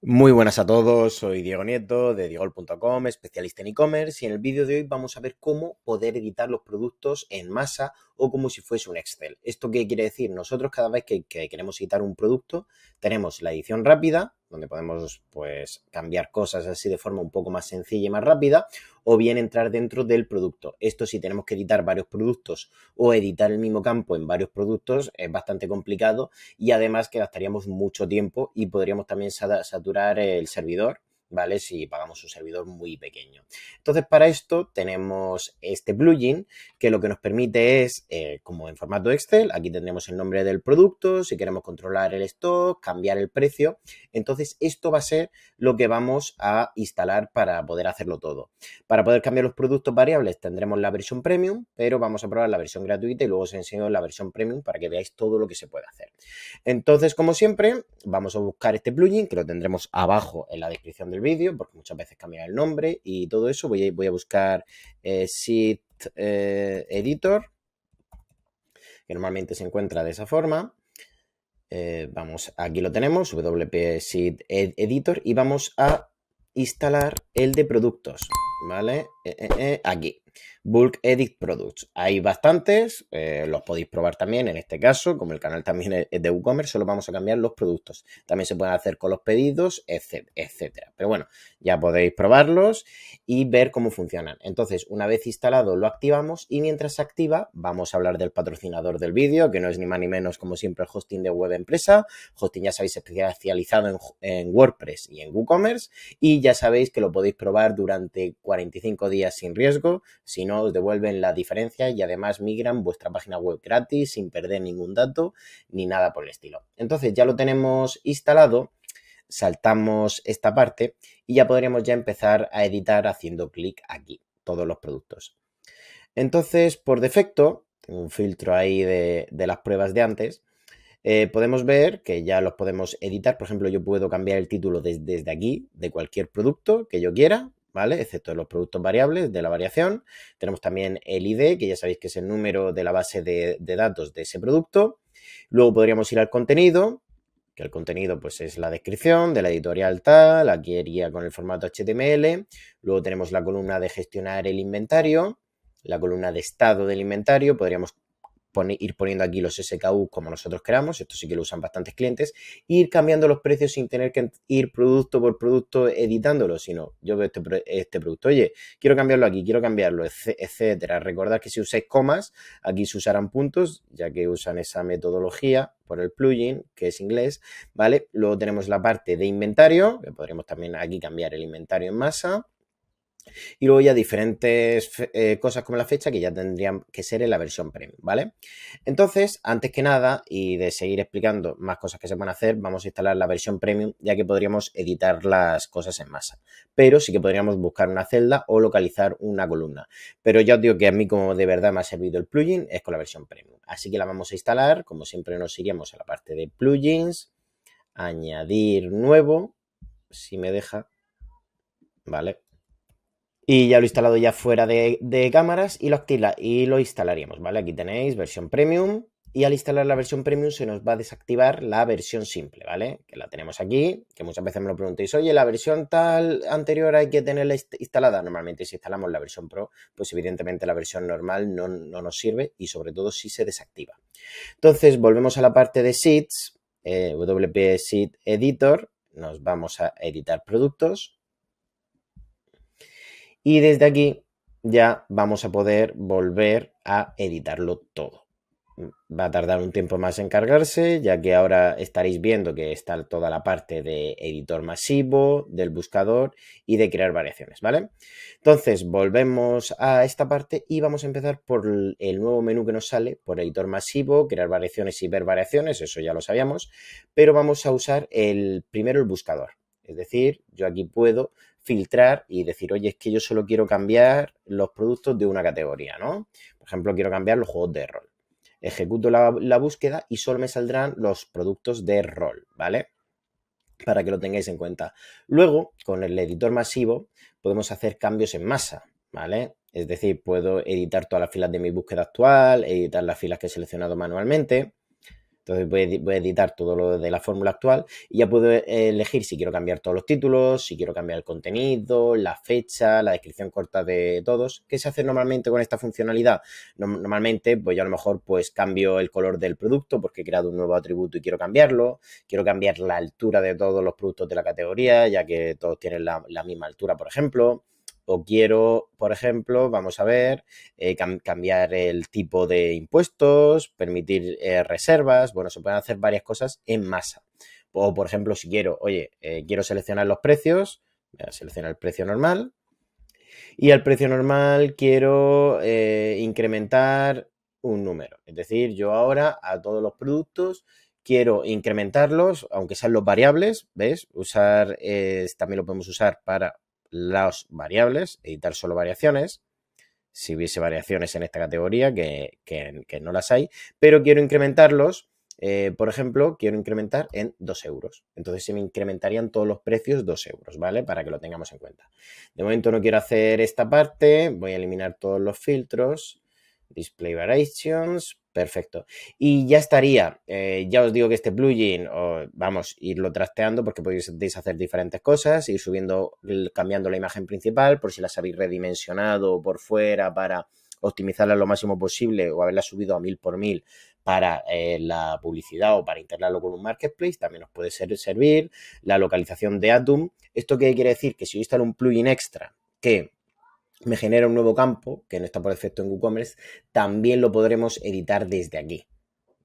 Muy buenas a todos, soy Diego Nieto de diegol.com, especialista en e-commerce y en el vídeo de hoy vamos a ver cómo poder editar los productos en masa o como si fuese un Excel. ¿Esto qué quiere decir? Nosotros cada vez que, queremos editar un producto tenemos la edición rápida, donde podemos pues cambiar cosas así de forma un poco más sencilla y más rápida, o bien entrar dentro del producto. Esto si tenemos que editar varios productos o editar el mismo campo en varios productos es bastante complicado y además que gastaríamos mucho tiempo y podríamos también saturar el servidor ¿vale? Si pagamos un servidor muy pequeño. Entonces, para esto tenemos este plugin que lo que nos permite es, eh, como en formato Excel, aquí tendremos el nombre del producto, si queremos controlar el stock, cambiar el precio. Entonces, esto va a ser lo que vamos a instalar para poder hacerlo todo. Para poder cambiar los productos variables tendremos la versión premium, pero vamos a probar la versión gratuita y luego os enseño la versión premium para que veáis todo lo que se puede hacer. Entonces, como siempre, vamos a buscar este plugin que lo tendremos abajo en la descripción del vídeo, porque muchas veces cambia el nombre y todo eso. Voy a, voy a buscar eh, eh, Editor, que normalmente se encuentra de esa forma. Eh, vamos, aquí lo tenemos, WP Sheet Editor, y vamos a instalar el de productos, ¿vale? aquí. Bulk Edit Products. Hay bastantes, eh, los podéis probar también en este caso, como el canal también es de WooCommerce, solo vamos a cambiar los productos. También se pueden hacer con los pedidos, etcétera. Pero bueno, ya podéis probarlos y ver cómo funcionan. Entonces, una vez instalado, lo activamos y mientras se activa, vamos a hablar del patrocinador del vídeo, que no es ni más ni menos como siempre el hosting de web empresa. Hosting ya sabéis especializado en, en WordPress y en WooCommerce y ya sabéis que lo podéis probar durante 45 días sin riesgo si no, os devuelven la diferencia y además migran vuestra página web gratis sin perder ningún dato ni nada por el estilo. Entonces ya lo tenemos instalado, saltamos esta parte y ya podríamos ya empezar a editar haciendo clic aquí, todos los productos. Entonces, por defecto, tengo un filtro ahí de, las pruebas de antes, eh, podemos ver que ya los podemos editar. Por ejemplo, yo puedo cambiar el título desde aquí de cualquier producto que yo quiera. ¿Vale? Excepto los productos variables de la variación. Tenemos también el ID, que ya sabéis que es el número de la base de, datos de ese producto. Luego podríamos ir al contenido, que el contenido pues es la descripción de la editorial tal, aquí iría con el formato HTML. Luego tenemos la columna de gestionar el inventario, la columna de estado del inventario, podríamos ir poniendo aquí los SKU como nosotros queramos, esto sí que lo usan bastantes clientes, ir cambiando los precios sin tener que ir producto por producto editándolo, sino yo veo este, este producto, oye, quiero cambiarlo aquí, quiero cambiarlo, etcétera. Recordad que si usáis comas, aquí se usarán puntos, ya que usan esa metodología por el plugin, que es inglés, ¿vale? Luego tenemos la parte de inventario, que podríamos también aquí cambiar el inventario en masa. Y luego ya diferentes eh, cosas como la fecha que ya tendrían que ser en la versión premium, ¿vale? Entonces, antes que nada, y de seguir explicando más cosas que se pueden hacer, vamos a instalar la versión premium, ya que podríamos editar las cosas en masa. Pero sí que podríamos buscar una celda o localizar una columna. Pero ya os digo que a mí como de verdad me ha servido el plugin es con la versión premium. Así que la vamos a instalar, como siempre nos iríamos a la parte de plugins, añadir nuevo, si me deja, ¿vale? Y ya lo he instalado ya fuera de, cámaras y lo, y lo instalaríamos, ¿vale? Aquí tenéis versión premium y al instalar la versión premium se nos va a desactivar la versión simple, ¿vale? Que la tenemos aquí, que muchas veces me lo preguntéis, oye, la versión tal anterior hay que tenerla instalada. Normalmente si instalamos la versión Pro, pues evidentemente la versión normal no, no nos sirve y sobre todo si se desactiva. Entonces volvemos a la parte de Sheets, eh, WP Sheet Editor, nos vamos a editar productos y desde aquí ya vamos a poder volver a editarlo todo. Va a tardar un tiempo más en cargarse, ya que ahora estaréis viendo que está toda la parte de editor masivo, del buscador y de crear variaciones, ¿vale? Entonces, volvemos a esta parte y vamos a empezar por el nuevo menú que nos sale, por editor masivo, crear variaciones y ver variaciones, eso ya lo sabíamos, pero vamos a usar el primero el buscador. Es decir, yo aquí puedo filtrar y decir, oye, es que yo solo quiero cambiar los productos de una categoría, ¿no? Por ejemplo, quiero cambiar los juegos de rol. Ejecuto la, búsqueda y solo me saldrán los productos de rol, ¿vale? Para que lo tengáis en cuenta. Luego, con el editor masivo, podemos hacer cambios en masa, ¿vale? Es decir, puedo editar todas las filas de mi búsqueda actual, editar las filas que he seleccionado manualmente. Entonces voy a, editar todo lo de la fórmula actual y ya puedo elegir si quiero cambiar todos los títulos, si quiero cambiar el contenido, la fecha, la descripción corta de todos. ¿Qué se hace normalmente con esta funcionalidad? Normalmente, pues yo a lo mejor pues cambio el color del producto porque he creado un nuevo atributo y quiero cambiarlo. Quiero cambiar la altura de todos los productos de la categoría, ya que todos tienen la misma altura, por ejemplo o quiero, por ejemplo, vamos a ver, eh, cambiar el tipo de impuestos, permitir eh, reservas, bueno, se pueden hacer varias cosas en masa. O, por ejemplo, si quiero, oye, eh, quiero seleccionar los precios, voy a seleccionar el precio normal. Y al precio normal quiero incrementar un número. Es decir, yo ahora a todos los productos quiero incrementarlos, aunque sean los variables, ¿ves? Usar, también lo podemos usar para las variables, editar solo variaciones, si hubiese variaciones en esta categoría, que, no las hay, pero quiero incrementarlos, eh, por ejemplo, quiero incrementar en 2 euros. Entonces se me incrementarían todos los precios 2 euros, ¿vale? Para que lo tengamos en cuenta. De momento no quiero hacer esta parte, voy a eliminar todos los filtros, display variations, Perfecto. Y ya estaría. Eh, ya os digo que este plugin, vamos, irlo trasteando porque podéis hacer diferentes cosas, ir subiendo, cambiando la imagen principal por si las habéis redimensionado por fuera para optimizarla lo máximo posible o haberla subido a mil por mil para eh, la publicidad o para integrarlo con un marketplace, también os puede servir. La localización de Atom. ¿Esto qué quiere decir? Que si yo instalo un plugin extra que me genera un nuevo campo, que no está por defecto en WooCommerce, también lo podremos editar desde aquí.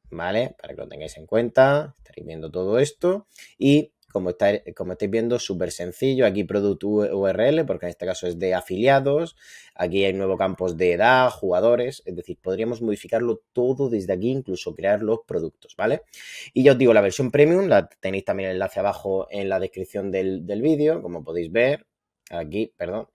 ¿Vale? Para que lo tengáis en cuenta, estaréis viendo todo esto. Y como, está, como estáis viendo, súper sencillo. Aquí Product URL, porque en este caso es de afiliados. Aquí hay nuevos campos de edad, jugadores. Es decir, podríamos modificarlo todo desde aquí, incluso crear los productos, ¿vale? Y ya os digo, la versión premium la tenéis también el enlace abajo en la descripción del, del vídeo, como podéis ver. Aquí, perdón,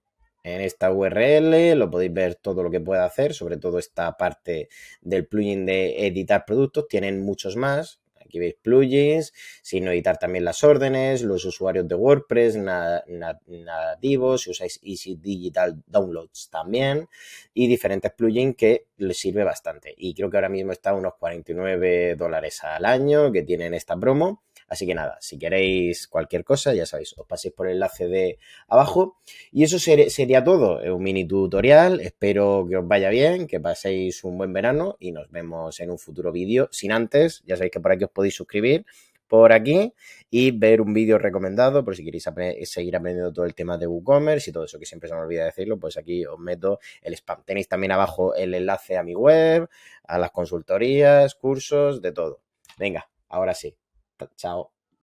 en esta URL, lo podéis ver todo lo que puede hacer, sobre todo esta parte del plugin de editar productos, tienen muchos más. Aquí veis plugins, sino editar también las órdenes, los usuarios de WordPress nativos, si usáis Easy Digital Downloads también, y diferentes plugins que les sirve bastante. Y creo que ahora mismo está a unos 49 dólares al año que tienen esta promo. Así que nada, si queréis cualquier cosa, ya sabéis, os paséis por el enlace de abajo. Y eso sería todo, un mini tutorial. Espero que os vaya bien, que paséis un buen verano y nos vemos en un futuro vídeo. Sin antes, ya sabéis que por aquí os podéis suscribir por aquí y ver un vídeo recomendado por si queréis seguir aprendiendo todo el tema de WooCommerce y todo eso que siempre se me olvida decirlo, pues aquí os meto el spam. Tenéis también abajo el enlace a mi web, a las consultorías, cursos, de todo. Venga, ahora sí. Chao.